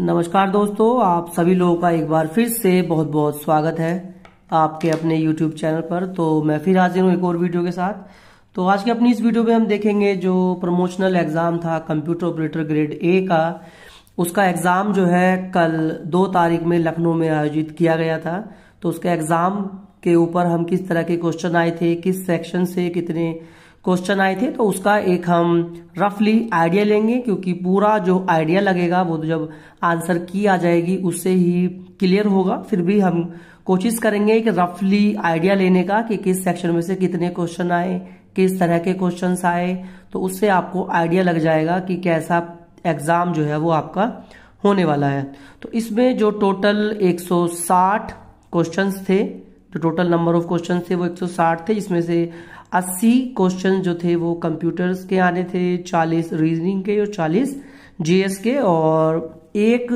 नमस्कार दोस्तों, आप सभी लोगों का एक बार फिर से बहुत बहुत स्वागत है आपके अपने YouTube चैनल पर। तो मैं फिर हाजिर हूँ एक और वीडियो के साथ। तो आज की अपनी इस वीडियो में हम देखेंगे जो प्रमोशनल एग्ज़ाम था कंप्यूटर ऑपरेटर ग्रेड ए का। उसका एग्ज़ाम जो है, कल दो तारीख में लखनऊ में आयोजित किया गया था। तो उसके एग्ज़ाम के ऊपर हम किस तरह के क्वेश्चन आए थे, किस सेक्शन से कितने क्वेश्चन आए थे तो उसका एक हम रफली आइडिया लेंगे, क्योंकि पूरा जो आइडिया लगेगा, वो जब आंसर की आ जाएगी, उससे ही क्लियर होगा। फिर भी हम कोशिश करेंगे कि रफली आइडिया लेने का, कि किस सेक्शन में से कितने क्वेश्चन आए, किस तरह के क्वेश्चन आए तो उससे आपको आइडिया लग जाएगा कि कैसा एग्ज़ाम जो है, वो आपका होने वाला है। तो इसमें जो टोटल 160 क्वेश्चंस थे, जो टोटल नंबर ऑफ़ क्वेश्चन थे, वो 160 थे, जिसमें से 80 क्वेश्चन जो थे वो कंप्यूटर्स के आने थे 40 रीजनिंग के और 40 जीएस के और एक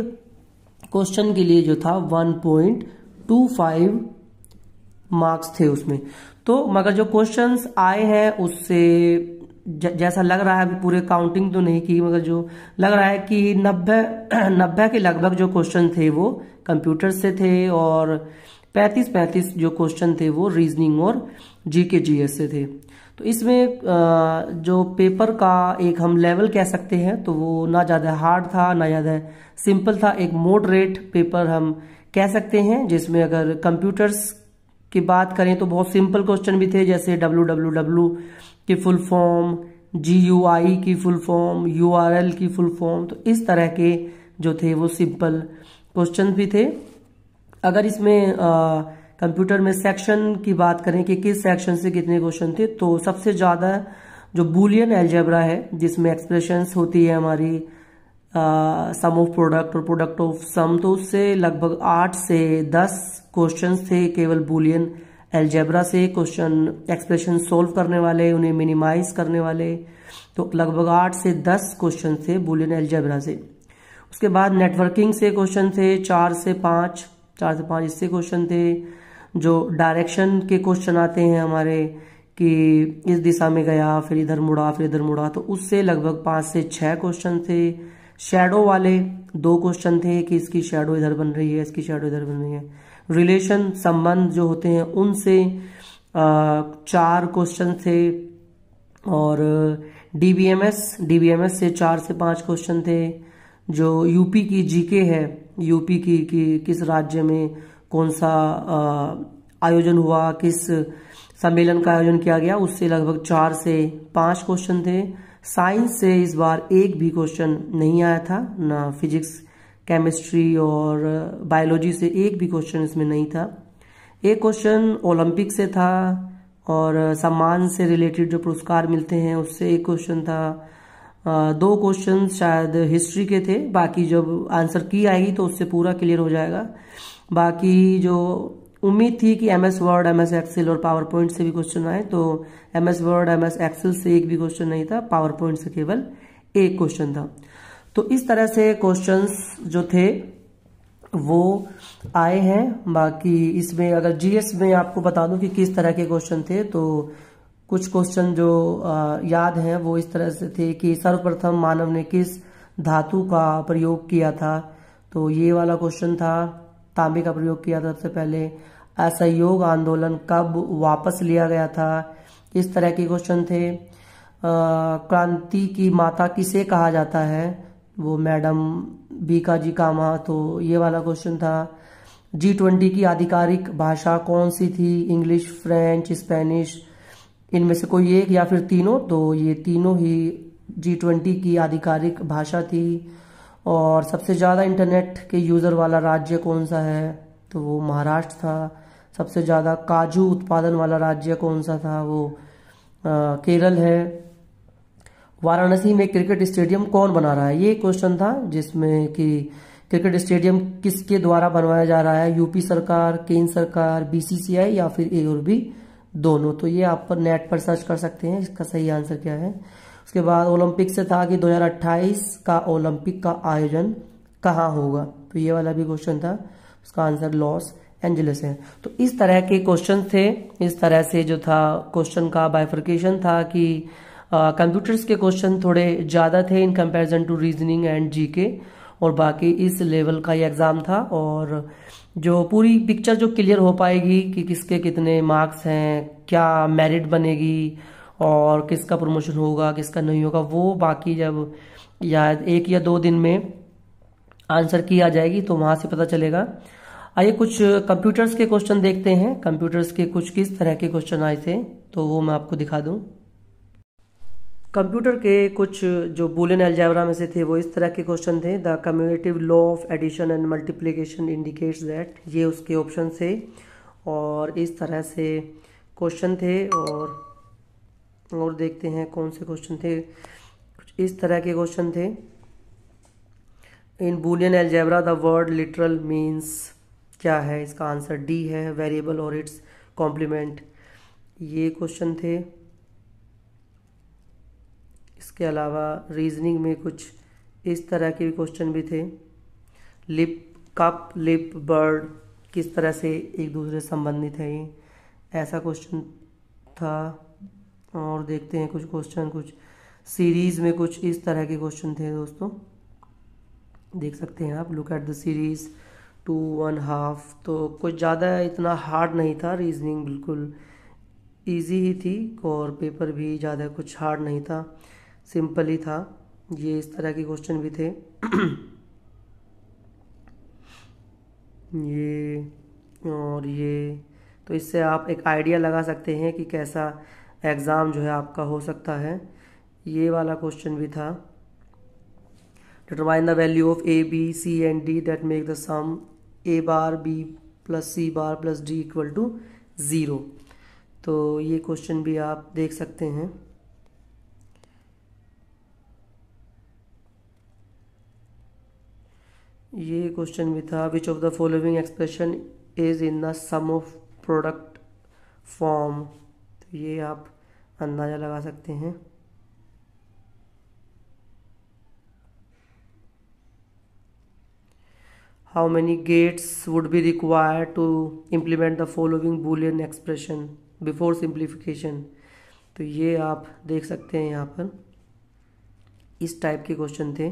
क्वेश्चन के लिए जो था 1.25 मार्क्स थे उसमें। तो मगर जो क्वेश्चंस आए हैं उससे जैसा लग रहा है, अभी पूरे काउंटिंग तो नहीं की, मगर जो लग रहा है कि नब्बे नब्बे के लगभग जो क्वेश्चन थे वो कंप्यूटर से थे और पैंतीस पैंतीस जो क्वेश्चन थे वो रीजनिंग और जीके जीएस से थे। तो इसमें जो पेपर का एक हम लेवल कह सकते हैं तो वो ना ज़्यादा हार्ड था, ना ज़्यादा सिंपल था। एक मोडरेट पेपर हम कह सकते हैं, जिसमें अगर कंप्यूटर्स की बात करें तो बहुत सिंपल क्वेश्चन भी थे, जैसे डब्ल्यू की फुल फॉर्म आई की फुल फॉर्म एल की फुल फॉर्म तो इस तरह के जो थे वो सिंपल क्वेश्चन भी थे। अगर इसमें कंप्यूटर में सेक्शन की बात करें कि किस सेक्शन से कितने क्वेश्चन थे तो सबसे ज़्यादा जो बुलियन एल्जेब्रा है, जिसमें एक्सप्रेशंस होती है हमारी सम ऑफ़ प्रोडक्ट और प्रोडक्ट ऑफ़ सम तो उससे लगभग आठ से दस क्वेश्चंस थे केवल बुलियन एल्जेब्रा से क्वेश्चन एक्सप्रेशन सोल्व करने वाले, उन्हें मिनिमाइज करने वाले तो लगभग आठ से दस क्वेश्चन थे बुलियन एल्जेब्रा से। उसके बाद नेटवर्किंग से क्वेश्चन थे, चार से पाँच चार से पाँच इससे क्वेश्चन थे, जो डायरेक्शन के क्वेश्चन आते हैं हमारे, कि इस दिशा में गया, फिर इधर मुड़ा, फिर इधर मुड़ा तो उससे लगभग पाँच से छह क्वेश्चन थे। शेडो वाले दो क्वेश्चन थे कि इसकी शेडो इधर बन रही है, इसकी शेडो इधर बन रही है। रिलेशन संबंध जो होते हैं, उनसे चार क्वेश्चन थे। और डीबीएमएस डीबीएमएस से चार से पाँच क्वेश्चन थे, जो यूपी की जीके है। यूपी की, कि, किस राज्य में कौन सा आयोजन हुआ, किस सम्मेलन का आयोजन किया गया, उससे लगभग चार से पाँच क्वेश्चन थे। साइंस से इस बार एक भी क्वेश्चन नहीं आया था, ना फिजिक्स केमिस्ट्री और बायोलॉजी से एक भी क्वेश्चन इसमें नहीं था। एक क्वेश्चन ओलंपिक से था और सम्मान से रिलेटेड जो पुरस्कार मिलते हैं, उससे एक क्वेश्चन था। दो क्वेश्चन शायद हिस्ट्री के थे। बाकी जब आंसर की आएगी तो उससे पूरा क्लियर हो जाएगा। बाकी जो उम्मीद थी कि M S word M S excel और पावर पॉइंट से भी क्वेश्चन आए तो M S word M S excel से एक भी क्वेश्चन नहीं था। पावर पॉइंट से केवल एक क्वेश्चन था। तो इस तरह से क्वेश्चंस जो थे, वो आए हैं। बाकी इसमें अगर जीएस में आपको बता दूँ कि किस तरह के क्वेश्चन थे तो कुछ क्वेश्चन जो याद हैं, वो इस तरह से थे कि सर्वप्रथम मानव ने किस धातु का प्रयोग किया था? तो ये वाला क्वेश्चन था, तांबे का प्रयोग किया था सबसे पहले। असहयोग आंदोलन कब वापस लिया गया था? इस तरह के क्वेश्चन थे। क्रांति की माता किसे कहा जाता है? वो मैडम बीका जी कामा तो ये वाला क्वेश्चन था। जी ट्वेंटी की आधिकारिक भाषा कौन सी थी? इंग्लिश फ्रेंच स्पेनिश इनमें से कोई एक या फिर तीनों तो ये तीनों ही जी ट्वेंटी की आधिकारिक भाषा थी। और सबसे ज़्यादा इंटरनेट के यूज़र वाला राज्य कौन सा है? तो वो महाराष्ट्र था। सबसे ज़्यादा काजू उत्पादन वाला राज्य कौन सा था? वो आ, केरल है। वाराणसी में क्रिकेट स्टेडियम कौन बना रहा है? ये क्वेश्चन था जिसमें कि क्रिकेट स्टेडियम किसके द्वारा बनवाया जा रहा है? यूपी सरकार केंद्र सरकार बीसीसीआई या फिर ए और बी दोनों। तो ये आप पर नेट पर सर्च कर सकते हैं, इसका सही आंसर क्या है? उसके बाद ओलंपिक से था कि 2028 का ओलंपिक का आयोजन कहाँ होगा? तो ये वाला भी क्वेश्चन था, उसका आंसर लॉस एंजलिस है। तो इस तरह के क्वेश्चन थे, इस तरह से जो था क्वेश्चन का बाइफर्केशन था कि कंप्यूटर्स के क्वेश्चन थोड़े ज़्यादा थे in comparison to reasoning and GK और बाकी इस लेवल का ये एग्ज़ाम था, और जो पूरी पिक्चर जो क्लियर हो पाएगी कि किसके कितने मार्क्स हैं, क्या मेरिट बनेगी और किसका प्रमोशन होगा, किसका नहीं होगा, वो बाकी जब या एक या दो दिन में आंसर की आ जाएगी तो वहाँ से पता चलेगा। आइए कुछ कंप्यूटर्स के क्वेश्चन देखते हैं। कंप्यूटर्स के कुछ किस तरह के क्वेश्चन आए थे तो वो मैं आपको दिखा दूँ। कंप्यूटर के कुछ जो बुलियन एल्जेब्रा में से थे, वो इस तरह के क्वेश्चन थे the commutative law of addition and multiplication indicates that ये उसके ऑप्शन थे, और इस तरह से क्वेश्चन थे, और और देखते हैं कौन से क्वेश्चन थे। कुछ इस तरह के क्वेश्चन थे। In Boolean algebra the word literal means क्या है? इसका आंसर डी है वेरिएबल और इट्स कॉम्प्लीमेंट ये क्वेश्चन थे। इसके अलावा रीजनिंग में कुछ इस तरह के क्वेश्चन भी थे। लिप कप लिप बर्ड किस तरह से एक दूसरे संबंधित है ऐसा क्वेश्चन था। और देखते हैं कुछ क्वेश्चन कुछ सीरीज़ में कुछ इस तरह के क्वेश्चन थे दोस्तों। देख सकते हैं आप look at the series two one half तो कुछ ज़्यादा इतना हार्ड नहीं था रीजनिंग बिल्कुल इजी ही थी, और पेपर भी ज़्यादा कुछ हार्ड नहीं था। सिंपल ही था। ये इस तरह के क्वेश्चन भी थे। ये और ये। तो इससे आप एक आइडिया लगा सकते हैं कि कैसा एग्ज़ाम जो है आपका हो सकता है। ये वाला क्वेश्चन भी था। Determine the value of A B C and D that make the sum A bar B plus C bar plus D equal to zero तो ये क्वेश्चन भी आप देख सकते हैं। ये क्वेश्चन भी था which of the following expression is in the sum of product form तो ये आप अंदाज़ा लगा सकते हैं। How many gates would be require to implement the following Boolean expression before simplification तो ये आप देख सकते हैं यहाँ पर। इस टाइप के क्वेश्चन थे।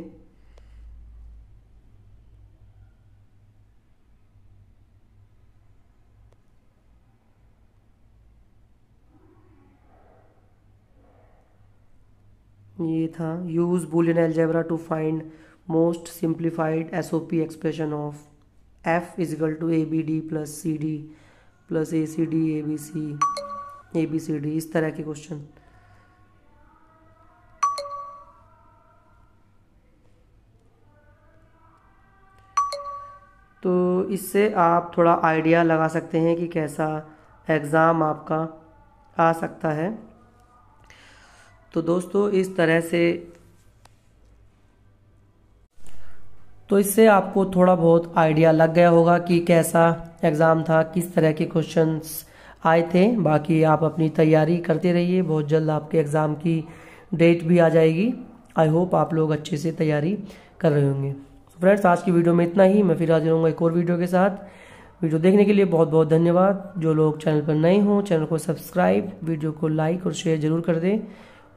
ये था। Use Boolean algebra to find most simplified S O P expression of F equal to A B D plus C D plus A C D A B C A B C D इस तरह के question तो इससे आप थोड़ा idea लगा सकते हैं कि कैसा एग्ज़ाम आपका आ सकता है। तो दोस्तों, इस तरह से तो इससे आपको थोड़ा बहुत आइडिया लग गया होगा कि कैसा एग्ज़ाम था, किस तरह के क्वेश्चंस आए थे। बाकी आप अपनी तैयारी करते रहिए, बहुत जल्द आपके एग्ज़ाम की डेट भी आ जाएगी। आई होप आप लोग अच्छे से तैयारी कर रहे होंगे। फ्रेंड्स, आज की वीडियो में इतना ही। मैं फिर हाजिर हूँ एक और वीडियो के साथ। वीडियो देखने के लिए बहुत बहुत धन्यवाद। जो लोग चैनल पर नए हों, चैनल को सब्सक्राइब, वीडियो को लाइक और शेयर ज़रूर कर दें।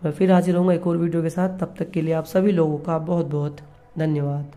मैं फिर हाजिर होऊँगा एक और वीडियो के साथ। तब तक के लिए आप सभी लोगों का बहुत बहुत धन्यवाद।